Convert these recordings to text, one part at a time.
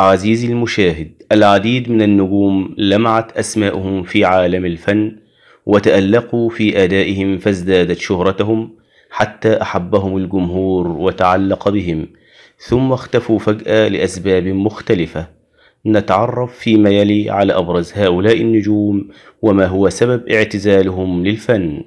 عزيزي المشاهد العديد من النجوم لمعت أسماؤهم في عالم الفن وتألقوا في أدائهم فازدادت شهرتهم حتى أحبهم الجمهور وتعلق بهم ثم اختفوا فجأة لأسباب مختلفة. نتعرف فيما يلي على أبرز هؤلاء النجوم وما هو سبب اعتزالهم للفن.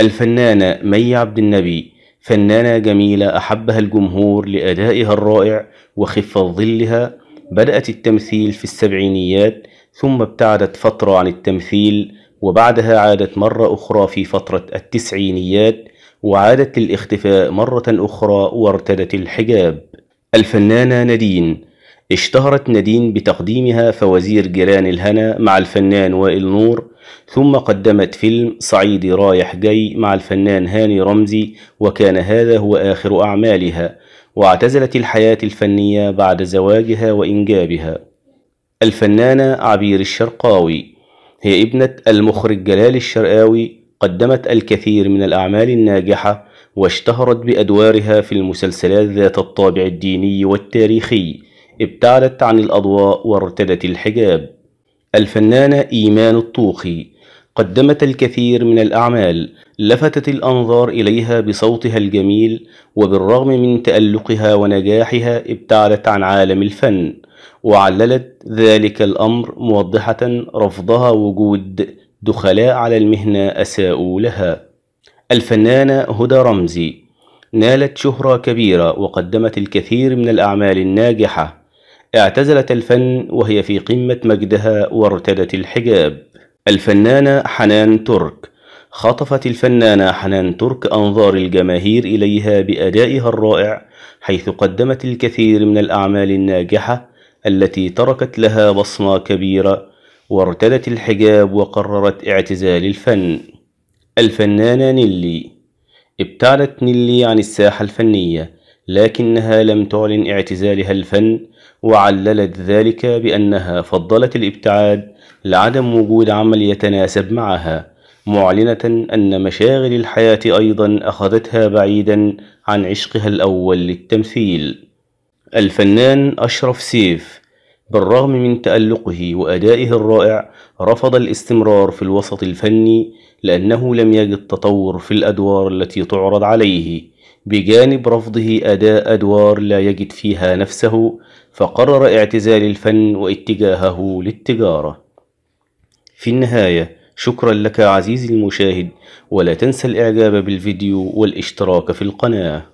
الفنانة مي عبد النبي فنانة جميلة أحبها الجمهور لأدائها الرائع وخفة ظلها. بدأت التمثيل في السبعينيات ثم ابتعدت فترة عن التمثيل وبعدها عادت مرة أخرى في فترة التسعينيات وعادت للاختفاء مرة أخرى وارتدت الحجاب. الفنانة نادين. اشتهرت نادين بتقديمها فوازير جيران الهنا مع الفنان وائل نور ثم قدمت فيلم صعيدي رايح جاي مع الفنان هاني رمزي وكان هذا هو آخر أعمالها واعتزلت الحياة الفنية بعد زواجها وإنجابها. الفنانة عبير الشرقاوي هي ابنة المخرج جلال الشرقاوي قدمت الكثير من الأعمال الناجحة واشتهرت بأدوارها في المسلسلات ذات الطابع الديني والتاريخي ابتعدت عن الأضواء وارتدت الحجاب. الفنانة إيمان الطوخي قدمت الكثير من الأعمال لفتت الأنظار إليها بصوتها الجميل وبالرغم من تألقها ونجاحها ابتعدت عن عالم الفن وعللت ذلك الأمر موضحة رفضها وجود دخلاء على المهنة أساءوا لها. الفنانة هدى رمزي نالت شهرة كبيرة وقدمت الكثير من الأعمال الناجحة. اعتزلت الفن وهي في قمة مجدها وارتدت الحجاب. الفنانة حنان ترك. خطفت الفنانة حنان ترك أنظار الجماهير إليها بأدائها الرائع حيث قدمت الكثير من الأعمال الناجحة التي تركت لها بصمة كبيرة وارتدت الحجاب وقررت اعتزال الفن. الفنانة نيلي. ابتعدت نيلي عن الساحة الفنية. لكنها لم تعلن اعتزالها الفن وعللت ذلك بأنها فضلت الإبتعاد لعدم وجود عمل يتناسب معها معلنة أن مشاغل الحياة أيضا أخذتها بعيدا عن عشقها الأول للتمثيل. الفنان أشرف سيف بالرغم من تألقه وأدائه الرائع رفض الاستمرار في الوسط الفني لأنه لم يجد تطور في الأدوار التي تعرض عليه. بجانب رفضه أداء أدوار لا يجد فيها نفسه فقرر اعتزال الفن واتجاهه للتجارة. في النهاية شكرا لك عزيزي المشاهد ولا تنسى الإعجاب بالفيديو والاشتراك في القناة.